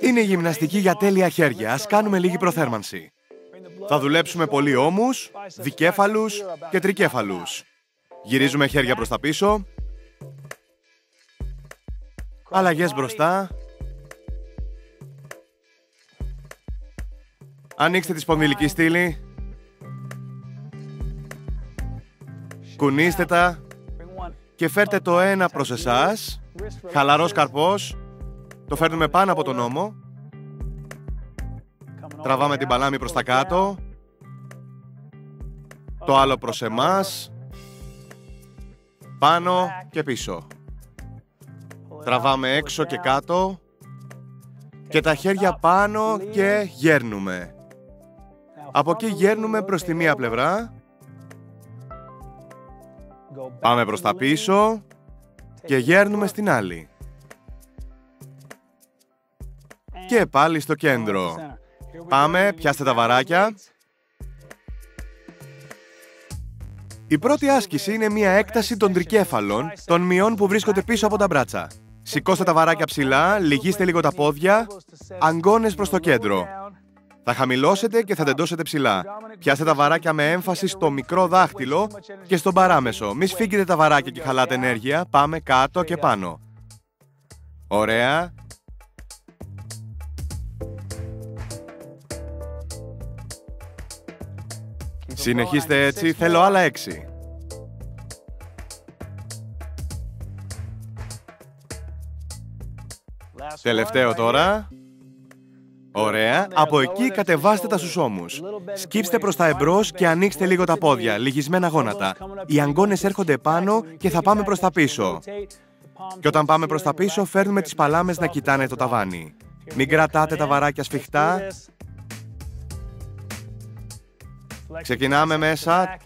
Είναι η γυμναστική για τέλεια χέρια. Ας κάνουμε λίγη προθέρμανση. Θα δουλέψουμε πολύ ώμους, δικέφαλους και τρικέφαλους. Γυρίζουμε χέρια προς τα πίσω. Αλλαγές μπροστά. Ανοίξτε τη σπονδυλική στήλη. Κουνήστε τα και φέρτε το ένα προς εσάς. Χαλαρός καρπός. Το φέρνουμε πάνω από τον ώμο. Τραβάμε την παλάμη προς τα κάτω. Το άλλο προς εμάς. Πάνω και πίσω. Τραβάμε έξω και κάτω. Και τα χέρια πάνω και γέρνουμε. Από εκεί γέρνουμε προς τη μία πλευρά. Πάμε προς τα πίσω και γέρνουμε στην άλλη. Και πάλι στο κέντρο. Πάμε, πιάστε τα βαράκια. Η πρώτη άσκηση είναι μια έκταση των τρικέφαλων, των μειών που βρίσκονται πίσω από τα μπράτσα. Σηκώστε τα βαράκια ψηλά, λυγίστε λίγο τα πόδια, αγκώνες προς το κέντρο. Θα χαμηλώσετε και θα τεντώσετε ψηλά. Πιάστε τα βαράκια με έμφαση στο μικρό δάχτυλο και στον παράμεσο. Μη σφίγγετε τα βαράκια και χαλάτε ενέργεια. Πάμε κάτω και πάνω. Ωραία. Συνεχίστε έτσι. Θέλω άλλα έξι. Τελευταίο τώρα. Ωραία. Από εκεί κατεβάστε τα στους ώμους. Σκύψτε προς τα εμπρός και ανοίξτε λίγο τα πόδια, λυγισμένα γόνατα. Οι αγκώνες έρχονται πάνω και θα πάμε προς τα πίσω. Και όταν πάμε προς τα πίσω, φέρνουμε τις παλάμες να κοιτάνε το ταβάνι. Μην κρατάτε τα βαράκια σφιχτά. Ξεκινάμε μέσα.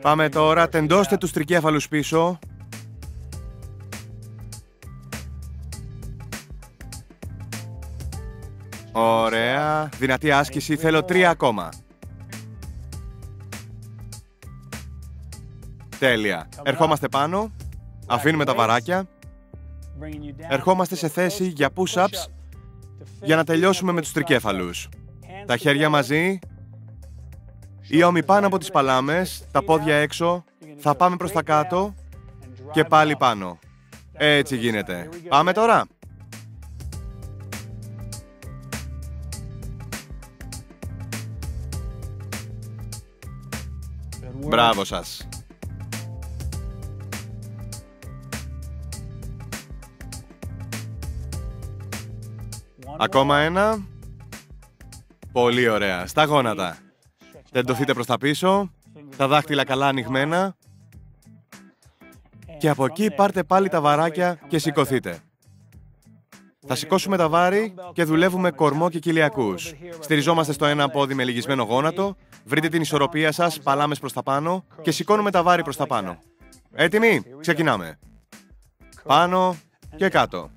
Πάμε τώρα, τεντώστε τους τρικέφαλους πίσω. Ωραία. Δυνατή άσκηση. Θέλω τρία ακόμα. Τέλεια. Ερχόμαστε πάνω. Αφήνουμε τα βαράκια. Ερχόμαστε σε θέση για push-ups για να τελειώσουμε με τους τρικέφαλους. Τα χέρια μαζί. Οι ώμοι πάνω από τις παλάμες. Τα πόδια έξω. Θα πάμε προς τα κάτω. Και πάλι πάνω. Έτσι γίνεται. Πάμε τώρα. Μπράβο σας. Ακόμα ένα. Πολύ ωραία. Στα γόνατα. Τεντωθείτε προς τα πίσω. Τα δάχτυλα καλά ανοιγμένα. Και από εκεί πάρτε πάλι τα βαράκια και σηκωθείτε. Θα σηκώσουμε τα βάρη και δουλεύουμε κορμό και κοιλιακούς. Στηριζόμαστε στο ένα πόδι με λυγισμένο γόνατο. Βρείτε την ισορροπία σας, παλάμες προς τα πάνω και σηκώνουμε τα βάρη προς τα πάνω. Έτοιμοι, ξεκινάμε. Πάνω και κάτω.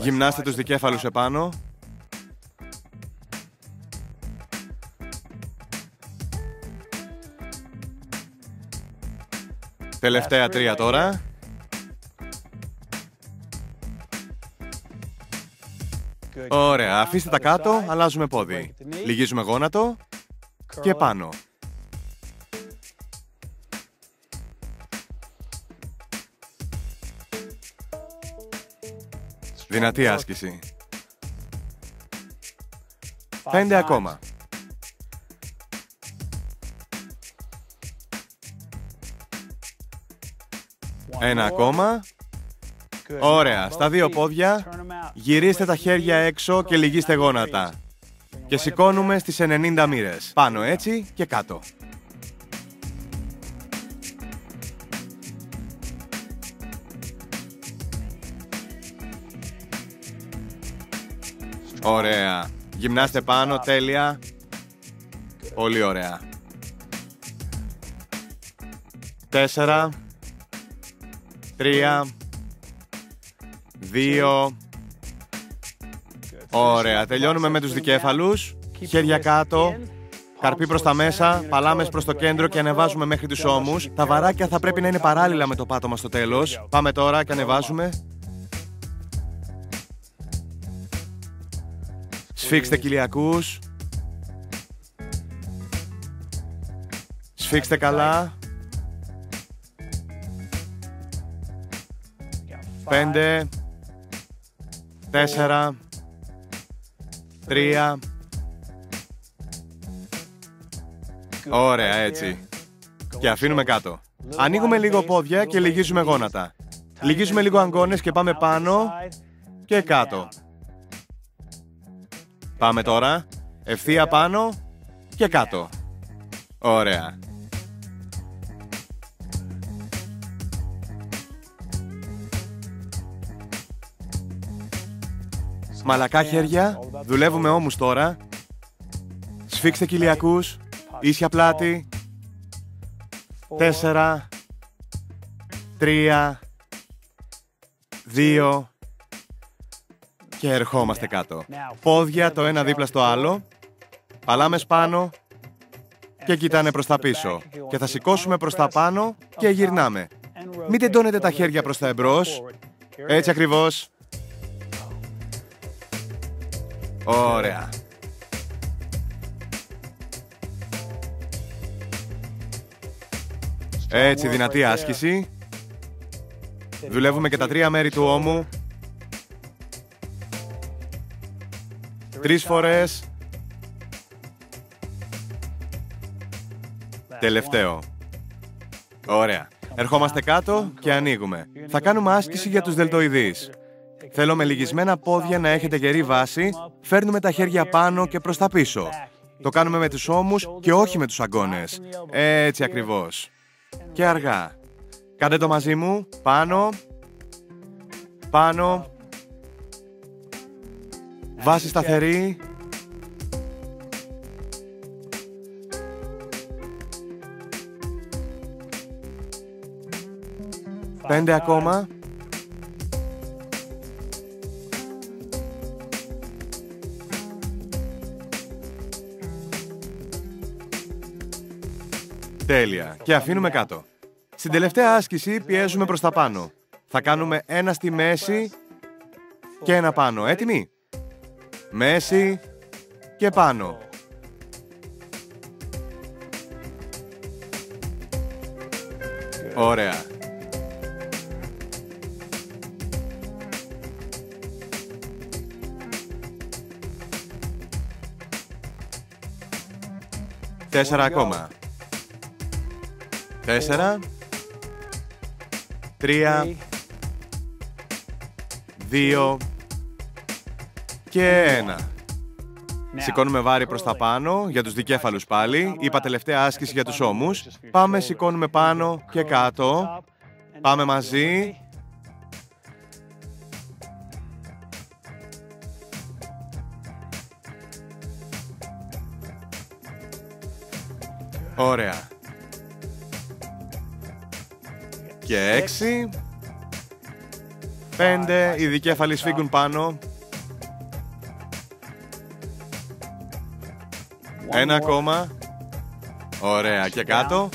Γυμνάστε τους δικέφαλους επάνω. Τελευταία τρία τώρα. Ωραία, αφήστε τα κάτω, αλλάζουμε πόδι. Λυγίζουμε γόνατο και πάνω. Δυνατή άσκηση. Πέντε ακόμα. Ένα ακόμα. Ωραία. Στα δύο πόδια γυρίστε τα χέρια έξω και λυγίστε γόνατα. Και σηκώνουμε στις 90 μοίρες. Πάνω έτσι και κάτω. Ωραία. Γυμνάστε πάνω, τέλεια. Πολύ ωραία. Τέσσερα. Τρία. Δύο. Ωραία. Τελειώνουμε με τους δικέφαλους. Χέρια κάτω. Καρπί προς τα μέσα, παλάμες προς το κέντρο και ανεβάζουμε μέχρι τους ώμους. Τα βαράκια θα πρέπει να είναι παράλληλα με το πάτωμα στο τέλος. Πάμε τώρα και ανεβάζουμε. Σφίξτε κοιλιακούς. Σφίξτε καλά. Πέντε. Τέσσερα. Τρία. Ωραία, έτσι. Και αφήνουμε κάτω. Ανοίγουμε λίγο πόδια και λυγίζουμε γόνατα. Λυγίζουμε λίγο αγκώνες και πάμε πάνω και κάτω. Πάμε τώρα. Ευθεία πάνω και κάτω. Ωραία. Μαλακά χέρια. Δουλεύουμε όμως τώρα. Σφίξτε κοιλιακούς. Ίσια πλάτη. Τέσσερα. Τρία. Δύο. Και ερχόμαστε κάτω. Πόδια το ένα δίπλα στο άλλο. Παλάμες πάνω. Και κοιτάνε προς τα πίσω. Και θα σηκώσουμε προς τα πάνω και γυρνάμε. Μην τεντώνετε τα χέρια προς τα εμπρός. Έτσι ακριβώς. Ωραία. Έτσι, δυνατή άσκηση. Δουλεύουμε και τα τρία μέρη του ώμου. Τρεις φορές. Τελευταίο. Ωραία. Ερχόμαστε κάτω και ανοίγουμε. Θα κάνουμε άσκηση για τους δελτοειδείς. Θέλω με λυγισμένα πόδια να έχετε γερή βάση. Φέρνουμε τα χέρια πάνω και προς τα πίσω. Το κάνουμε με τους ώμους και όχι με τους αγκώνες. Έτσι ακριβώς. Και αργά. Κάντε το μαζί μου. Πάνω. Πάνω. Βάση σταθερή. Πέντε ακόμα. Τέλεια. Και αφήνουμε κάτω. Στην τελευταία άσκηση πιέζουμε προς τα πάνω. Θα κάνουμε ένα στη μέση και ένα πάνω. Έτοιμοι; Μέση και πάνω. Ωραία. Τέσσερα ακόμα. Τέσσερα. Τρία. Δύο. Και ένα. Σηκώνουμε βάρη προς τα πάνω για τους δικέφαλους πάλι. Είπα τελευταία άσκηση για τους ώμους. Πάμε, σηκώνουμε πάνω και κάτω. Πάμε μαζί. Ωραία. Και έξι. Πέντε. Οι δικέφαλοι σφίγγουν πάνω. Ένα ακόμα. Ωραία. Και κάτω.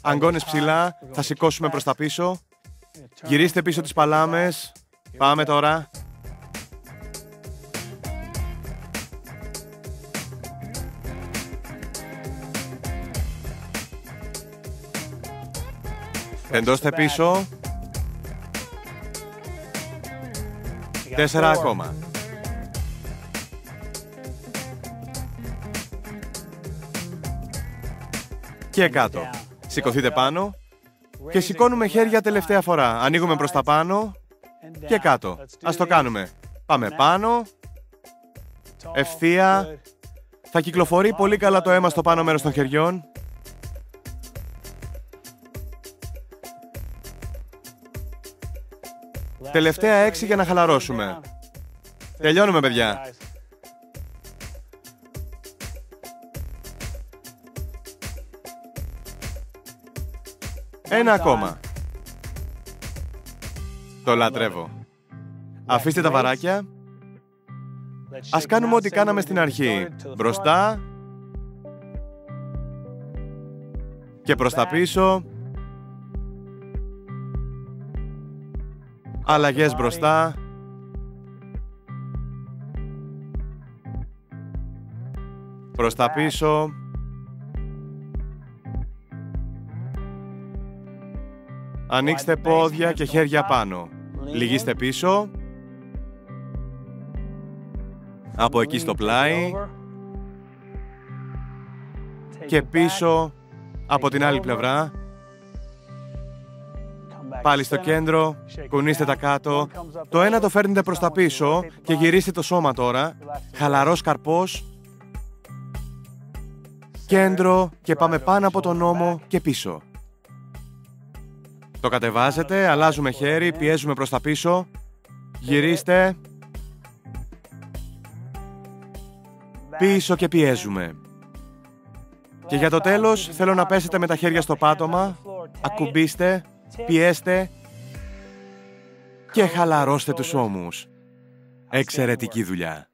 Αγκώνες ψηλά. Θα σηκώσουμε προς τα πίσω. Γυρίστε πίσω τις παλάμες. Πάμε τώρα. Εντώστε πίσω. Τέσσερα ακόμα. Και κάτω. Σηκωθείτε πάνω. Και σηκώνουμε χέρια τελευταία φορά. Ανοίγουμε προς τα πάνω. Και κάτω. Ας το κάνουμε. Πάμε πάνω. Ευθεία. Θα κυκλοφορεί πολύ καλά το αίμα στο πάνω μέρος των χεριών. Τελευταία έξι για να χαλαρώσουμε. Τελειώνουμε, παιδιά. Ένα ακόμα. Το λατρεύω. Αφήστε τα βαράκια. Ας κάνουμε ό,τι κάναμε στην αρχή. Μπροστά Και προς τα πίσω. Αλλαγές μπροστά. Προς τα πίσω. Ανοίξτε πόδια και χέρια πάνω. Λυγίστε πίσω. Από εκεί στο πλάι. Και πίσω από την άλλη πλευρά. Πάλι στο κέντρο, κουνήστε τα κάτω. Το ένα το φέρνετε προς τα πίσω και γυρίστε το σώμα τώρα. Χαλαρός καρπός. Κέντρο και πάμε πάνω από τον νόμο και πίσω. Το κατεβάζετε, αλλάζουμε χέρι, πιέζουμε προς τα πίσω. Γυρίστε. Πίσω και πιέζουμε. Και για το τέλος θέλω να πέσετε με τα χέρια στο πάτωμα, ακουμπήστε, πιέστε και χαλαρώστε τους ώμους. Εξαιρετική δουλειά.